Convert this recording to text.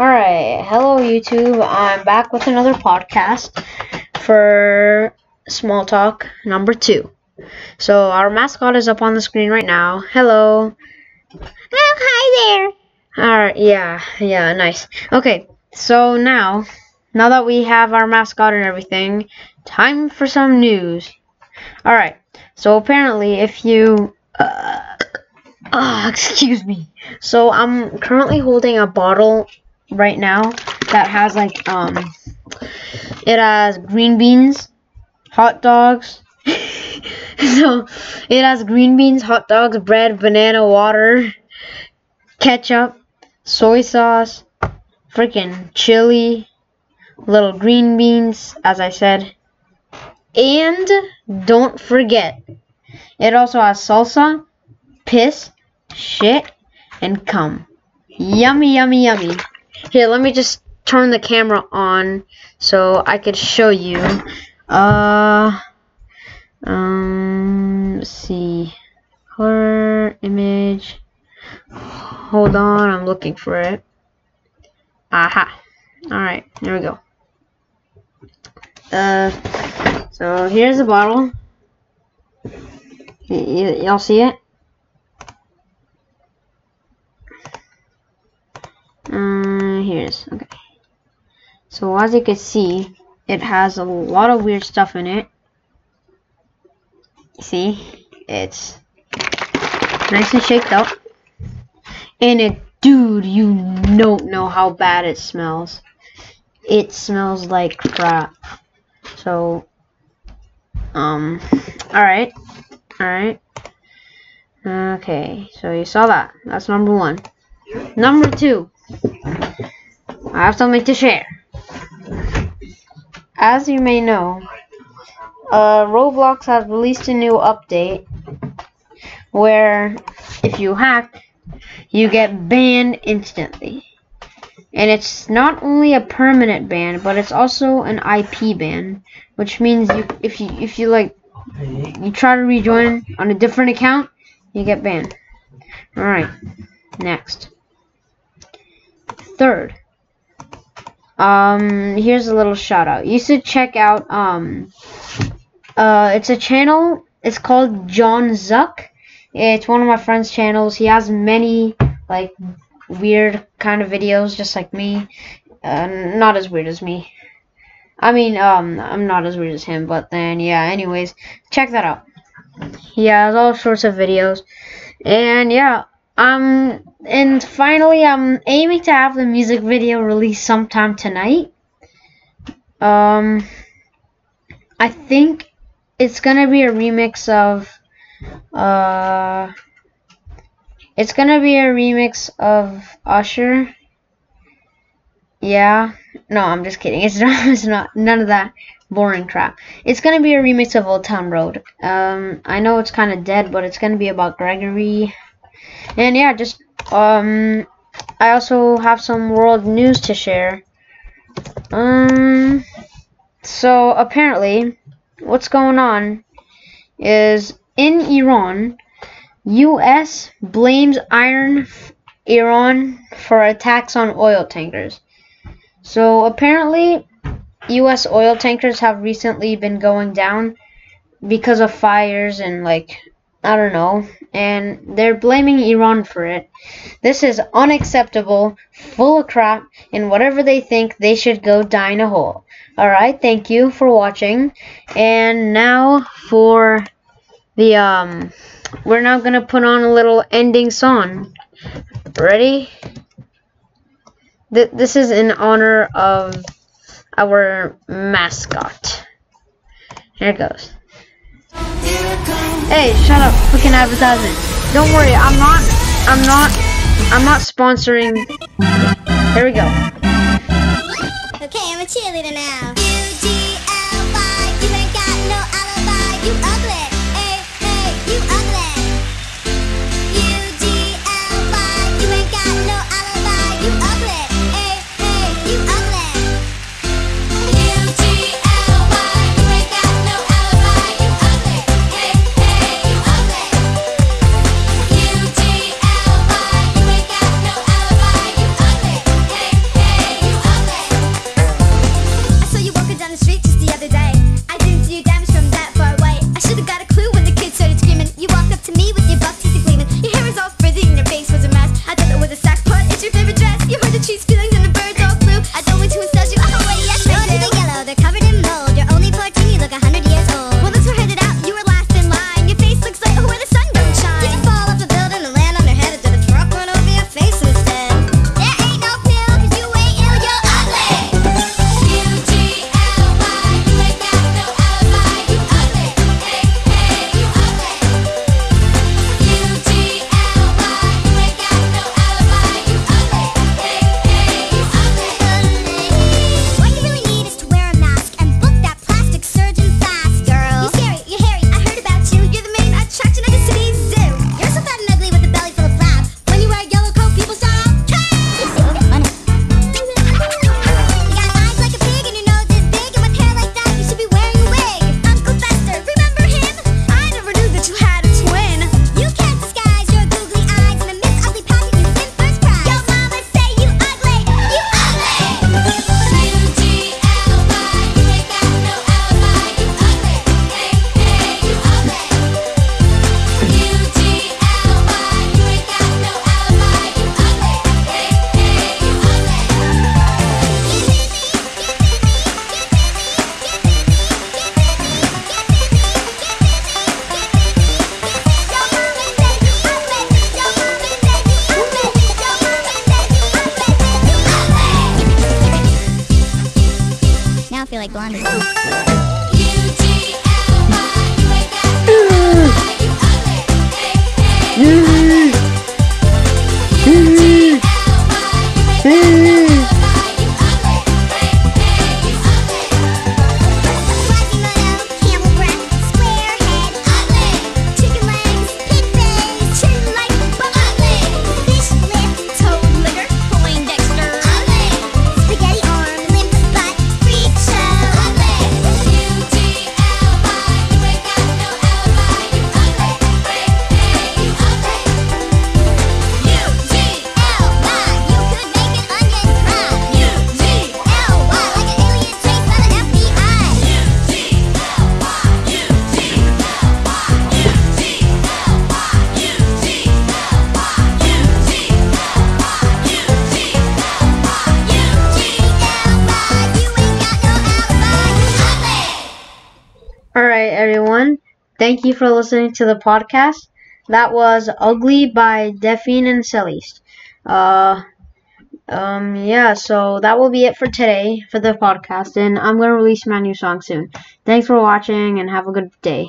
Alright, hello YouTube. I'm back with another podcast for Small Talk number two. So, our mascot is up on the screen right now. Hello. Oh, hi there. Alright, yeah, yeah, nice. Okay, so now, now that we have our mascot and everything, time for some news. Alright, so apparently if you... Uh, uh, excuse me. So, I'm currently holding a bottle right now that has like um it has green beans, hot dogs. so it has green beans, hot dogs, bread, banana, water, ketchup, soy sauce, freaking chili, little green beans, as I said. And don't forget, it also has salsa, piss, shit, and cum. Yummy, yummy, yummy. Here, let me just turn the camera on so I could show you. Uh, um, let's see. Color, image. Hold on, I'm looking for it. Aha. Alright, here we go. Uh, so here's the bottle. Y'all see it? Uh, here's okay. So as you can see, it has a lot of weird stuff in it. See, it's nice and shaped up, and it, dude, you don't know how bad it smells. It smells like crap. So, um, all right, all right. Okay, so you saw that. That's number one. Number two. I have something to share. As you may know, uh, Roblox has released a new update where if you hack, you get banned instantly. And it's not only a permanent ban, but it's also an IP ban, which means you if you if you like you try to rejoin on a different account, you get banned. All right. Next. Third, um, here's a little shout out. You should check out, um, uh, it's a channel, it's called John Zuck. It's one of my friend's channels. He has many, like, weird kind of videos, just like me. Uh, not as weird as me. I mean, um, I'm not as weird as him, but then, yeah, anyways, check that out. He has all sorts of videos. And, yeah, um, and finally, I'm aiming to have the music video released sometime tonight. Um, I think it's gonna be a remix of, uh, it's gonna be a remix of Usher. Yeah, no, I'm just kidding. It's not. It's not. None of that boring crap. It's gonna be a remix of Old Town Road. Um, I know it's kind of dead, but it's gonna be about Gregory. And yeah, just um, I also have some world news to share. Um, so apparently, what's going on is in Iran, U.S. blames Iran Iran for attacks on oil tankers. So apparently, U.S. oil tankers have recently been going down because of fires and like I don't know, and they're blaming Iran for it. This is unacceptable, full of crap, and whatever they think, they should go die in a hole. Alright, thank you for watching. And now for the, um, we're now gonna put on a little ending song. Ready? Th this is in honor of our mascot. Here it goes. Hey, shut up, freaking advertisement. Don't worry, I'm not, I'm not, I'm not sponsoring. Here we go. Okay, I'm a cheerleader now. Thank you for listening to the podcast. That was Ugly by Delphine and Celeste. Uh, um, yeah, so that will be it for today for the podcast, and I'm going to release my new song soon. Thanks for watching, and have a good day.